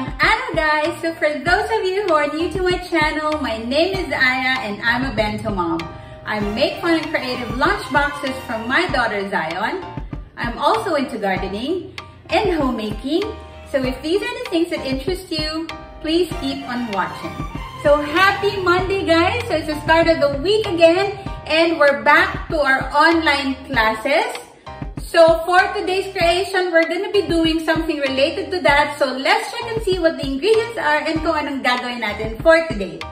Ana guys! So for those of you who are new to my channel, my name is Aya and I'm a bento mom. I make fun and creative lunch boxes from my daughter Zion. I'm also into gardening and homemaking. So if these are the things that interest you, please keep on watching. So happy Monday guys! So it's the start of the week again and we're back to our online classes. So for today's creation, we're gonna be doing something related to that. So let's check and see what the ingredients are and kung anong gagawin natin for today.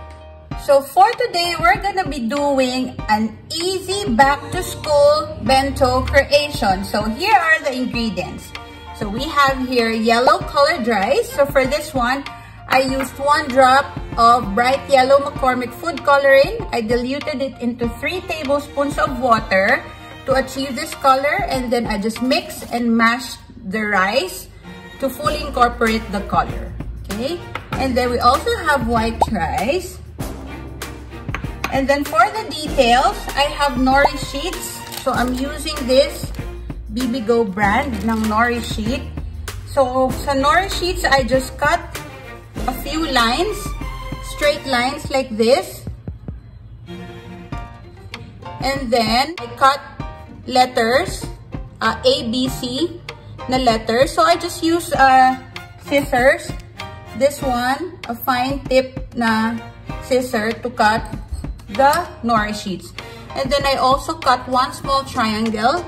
So for today, we're gonna be doing an easy back to school bento creation. So here are the ingredients. So we have here yellow colored rice. So for this one, I used one drop of bright yellow McCormick food coloring. I diluted it into three tablespoons of water to achieve this color and then I just mix and mash the rice to fully incorporate the color. Okay, and then we also have white rice. And then for the details, I have nori sheets. So I'm using this Bibigo brand ng nori sheet. So sa nori sheets, I just cut a few lines, straight lines like this. And then I cut letters, uh, A, B, C na letters. So I just use uh, scissors. This one, a fine tip na scissor to cut the nori sheets. And then I also cut one small triangle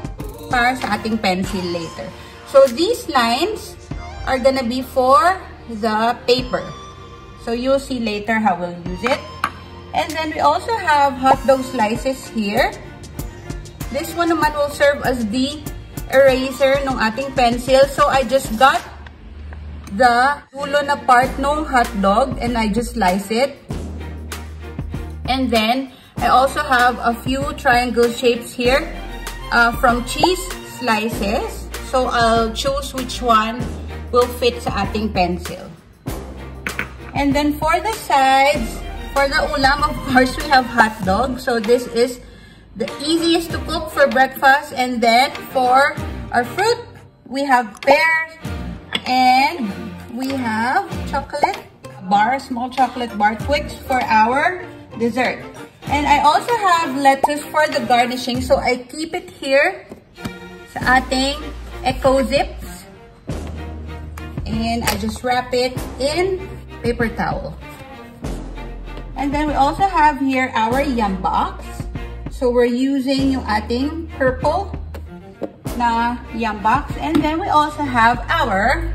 para sa ating pencil later. So these lines are gonna be for the paper. So you'll see later how we'll use it. And then we also have hot dog slices here. This one naman will serve as the eraser ng ating pencil. So, I just got the dulo na part ng hot dog and I just slice it. And then, I also have a few triangle shapes here uh, from cheese slices. So, I'll choose which one will fit sa ating pencil. And then, for the sides, for the ulam, of course, we have hot dog. So, this is the easiest to cook for breakfast. And then for our fruit, we have pears and we have chocolate bar, small chocolate bar Twix for our dessert. And I also have lettuce for the garnishing. So I keep it here sa ating Eco Zips. And I just wrap it in paper towel. And then we also have here our yum box. So, we're using yung ating purple na yum box. And then we also have our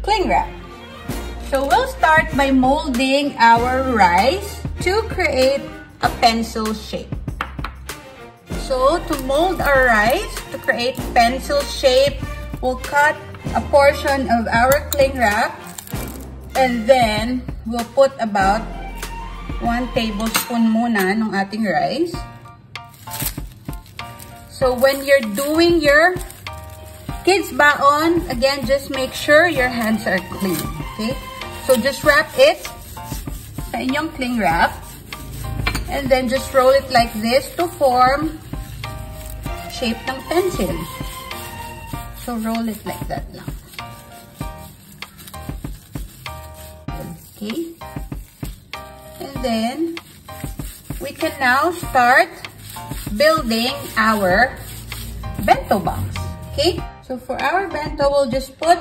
cling wrap. So, we'll start by molding our rice to create a pencil shape. So, to mold our rice, to create pencil shape, we'll cut a portion of our cling wrap and then we'll put about 1 tablespoon muna ng ating rice. So when you're doing your kids baon, again, just make sure your hands are clean. Okay? So just wrap it sa inyong cling wrap. And then just roll it like this to form shape ng pencil. So roll it like that lang. Okay? And then, we can now start building our bento box. Okay? So for our bento, we'll just put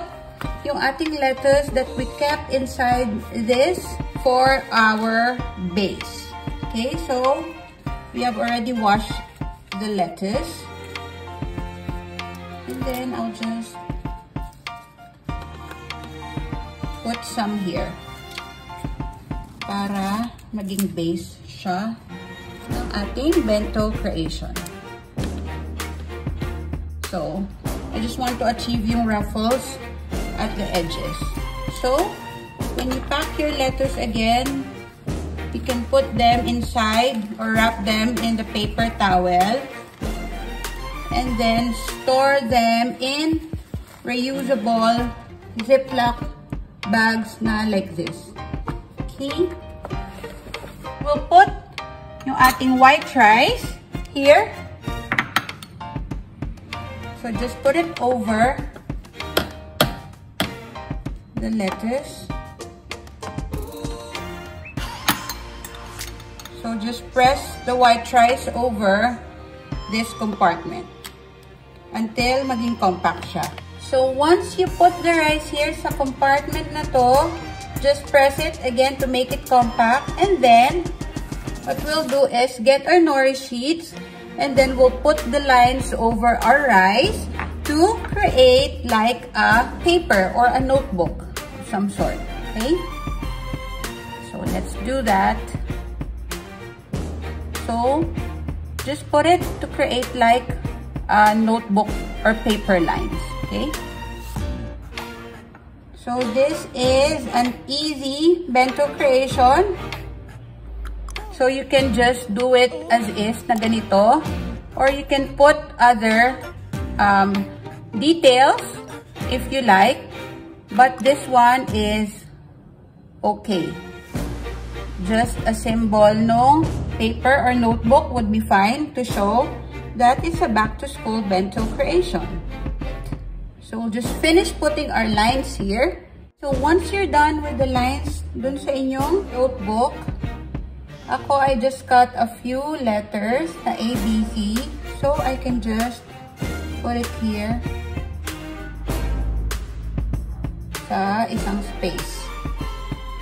yung ating lettuce that we kept inside this for our base. Okay? So, we have already washed the lettuce. And then, I'll just put some here para maging base siya ng ating bento creation. So, I just want to achieve yung ruffles at the edges. So, when you pack your lettuce again, you can put them inside or wrap them in the paper towel and then store them in reusable Ziploc bags na like this. Okay? We'll put yung ating white rice here. So just put it over the lettuce. So just press the white rice over this compartment until maging compact siya. So once you put the rice here sa compartment na to, just press it again to make it compact and then what we'll do is get our nori sheets and then we'll put the lines over our rice to create like a paper or a notebook of some sort. Okay? So let's do that. So, just put it to create like a notebook or paper lines. Okay? So, this is an easy bento creation. So, you can just do it as is na ganito. Or you can put other um, details if you like. But this one is okay. Just a symbol no paper or notebook would be fine to show that is a back-to-school bento creation. So, we'll just finish putting our lines here. So, once you're done with the lines dun sa inyong notebook, ako, I just cut a few letters na A, B, C. So, I can just put it here sa isang space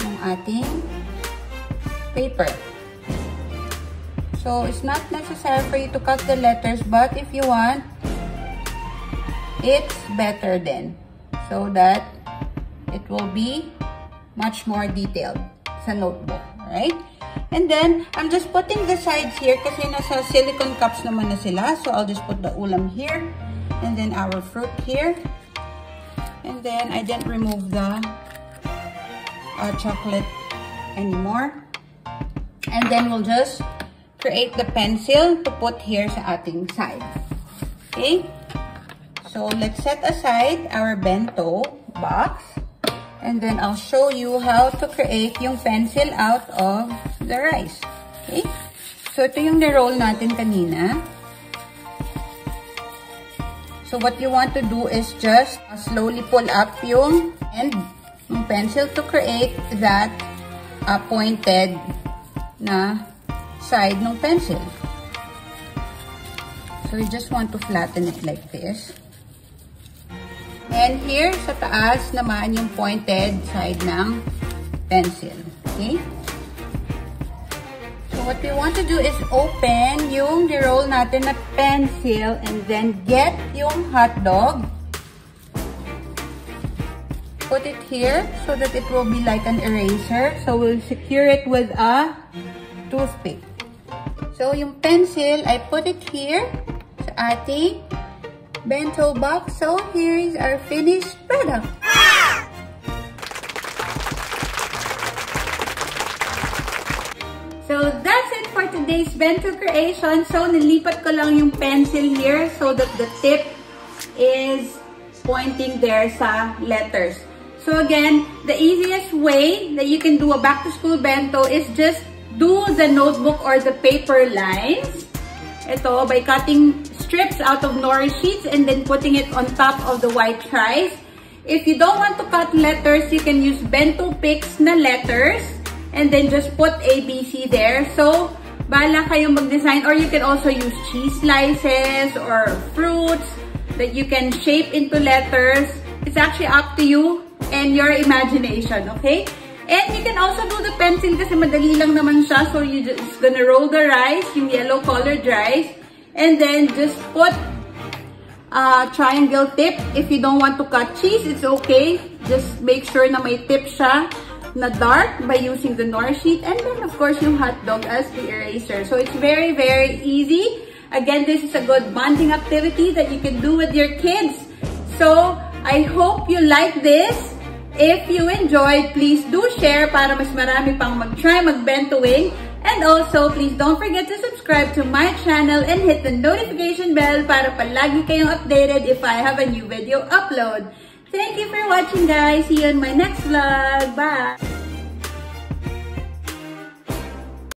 ng ating paper. So, it's not necessary for you to cut the letters, but if you want, it's better then. So that it will be much more detailed sa notebook, right? And then, I'm just putting the sides here kasi nasa silicone cups naman na sila. So, I'll just put the ulam here. And then, our fruit here. And then, I didn't remove the uh, chocolate anymore. And then, we'll just create the pencil to put here sa ating side. Okay? So, let's set aside our bento box. And then, I'll show you how to create yung pencil out of the rice. Okay? So, ito yung ni-roll natin kanina. So, what you want to do is just slowly pull up yung end ng pencil to create that uh, pointed na side ng pencil. So, you just want to flatten it like this. And here sa taas naman yung pointed side ng pencil. Okay? So, what we want to do is open yung roll natin na pencil and then get yung hot dog. Put it here so that it will be like an eraser. So, we'll secure it with a toothpick. So, yung pencil, I put it here sa ating bento box. So, here is our finished product. So, that's it for today's bento creation. So, nilipat ko lang yung pencil here so that the tip is pointing there sa letters. So, again, the easiest way that you can do a back-to-school bento is just do the notebook or the paper lines. Ito, by cutting strips out of nori sheets and then putting it on top of the white rice. If you don't want to cut letters, you can use bento picks na letters and then just put ABC there. So, bala kayo mag-design or you can also use cheese slices or fruits that you can shape into letters. It's actually up to you and your imagination, okay? And you can also do the pencil kasi madali lang naman siya. So, you just gonna roll the rice, yung yellow colored rice. And then, just put a triangle tip. If you don't want to cut cheese, it's okay. Just make sure na may tip siya na dark by using the Nor sheet. And then, of course, yung hot dog as the eraser. So, it's very, very easy. Again, this is a good bonding activity that you can do with your kids. So, I hope you like this. If you enjoyed, please do share para mas marami pang mag-try mag-bentoing. And also, please don't forget to subscribe to my channel and hit the notification bell para palagi kayong updated if I have a new video upload. Thank you for watching guys. See you in my next vlog. Bye!